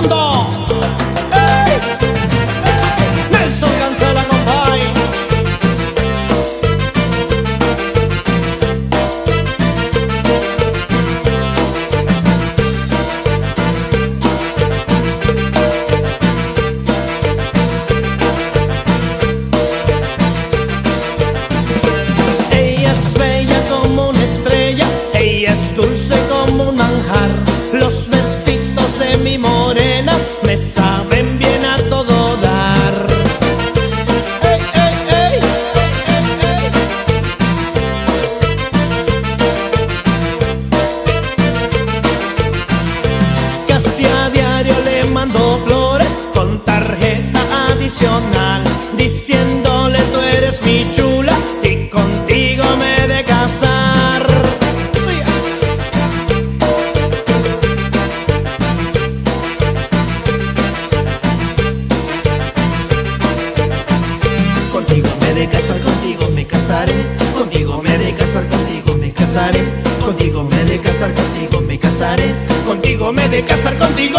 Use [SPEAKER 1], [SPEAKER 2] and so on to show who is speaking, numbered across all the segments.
[SPEAKER 1] 한 번 더.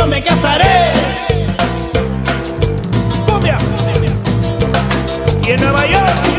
[SPEAKER 2] yo me casaré. ¡Cumbia! Y en Nueva York.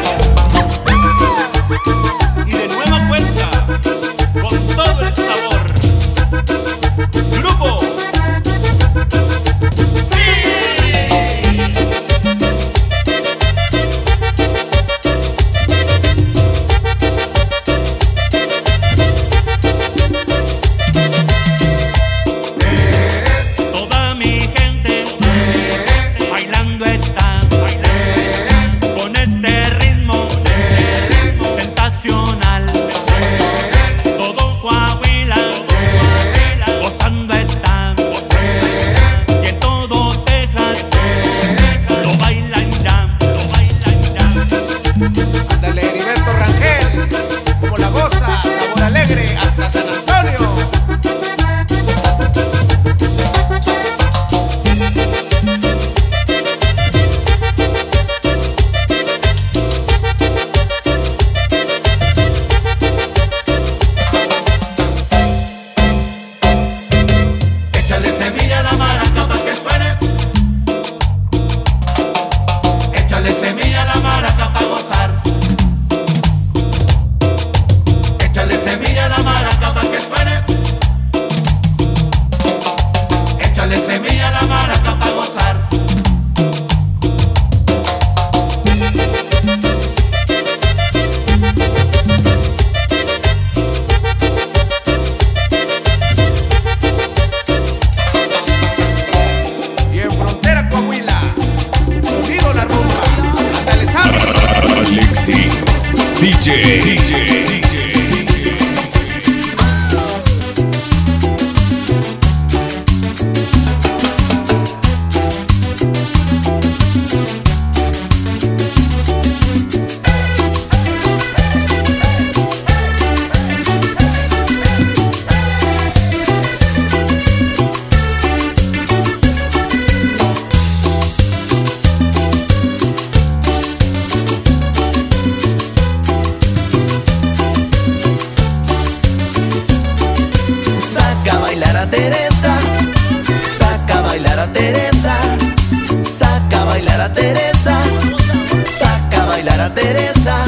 [SPEAKER 2] Teresa.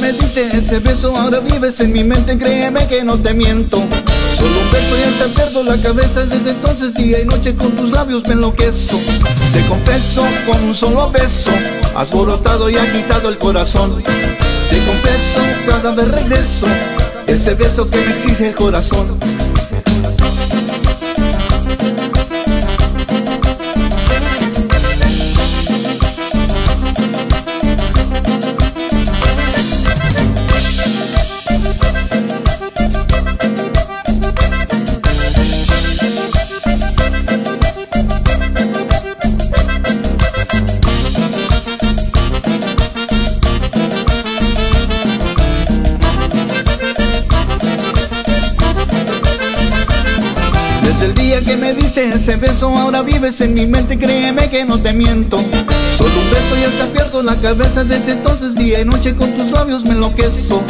[SPEAKER 2] Me diste ese beso ahora vives en mi mente, créeme que no te miento. Solo un beso y hasta pierdo la cabeza desde entonces día y noche con tus labios me enloquezo. Te confeso con un solo beso, has borotado y quitado el corazón. Te confeso cada vez regreso, ese beso que me exige el corazón. Ese beso, ahora vives en mi mente, créeme que no te miento. Solo un beso y hasta pierdo la cabeza desde entonces, día y noche con tus labios me enloquezo.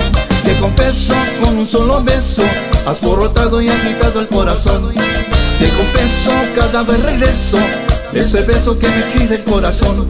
[SPEAKER 2] Te confeso con un solo beso, has borrotado y agitado el corazón. Te confeso cada vez regreso, ese beso que me exige el corazón.